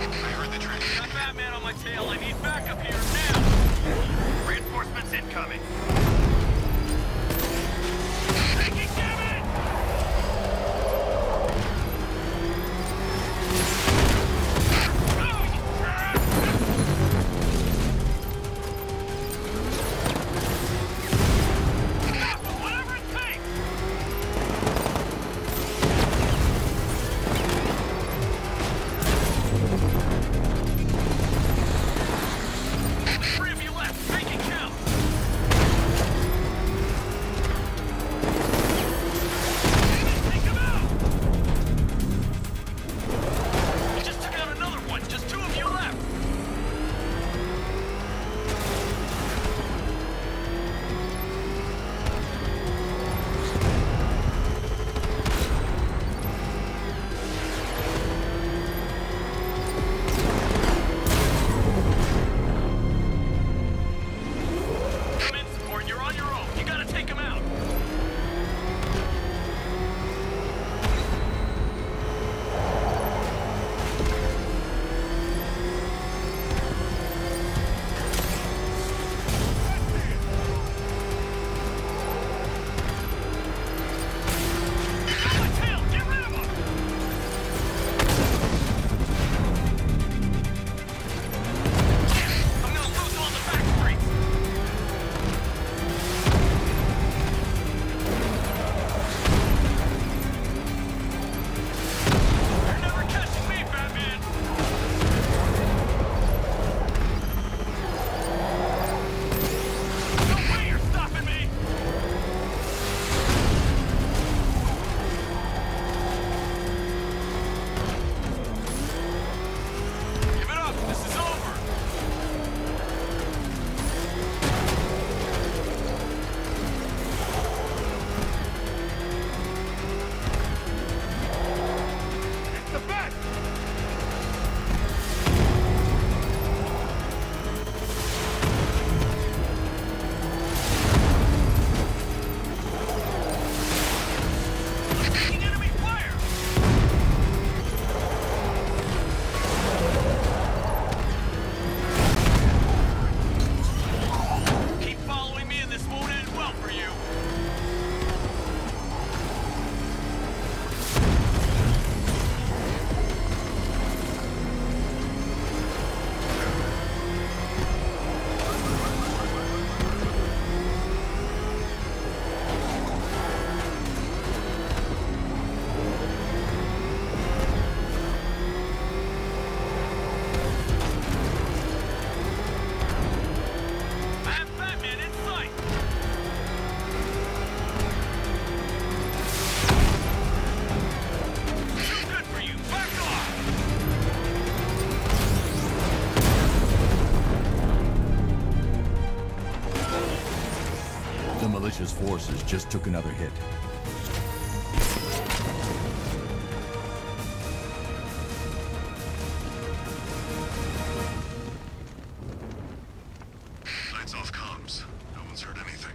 I heard the train. Got Batman on my tail. I need backup here now. Reinforcements incoming. Free. militia's forces just took another hit. Lights off comms. No one's heard anything.